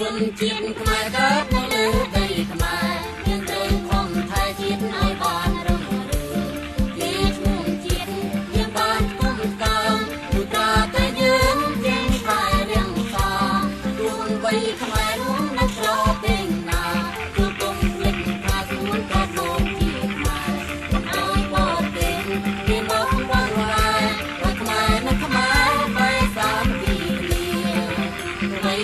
ជនជាតិខ្មែរកើតមកលើដីខ្មែរយើងត្រូវខំថែជាតិឲ្យបានរឹងរឿងជាឈ្មោះជាតិយើងបានគុំកើមព្រោះតាតែយើងជាខ្មែររៀងសាខ្លួនបីខ្មែររួមនៅក្រពេញណាគឺគុំភ្លេចថាខ្លួនក៏មកជាខ្មែរឲ្យបរទេសគេមកវល់វល់ខ្មែរនៅខ្មែរបីសាមគ្គីគ្នាបី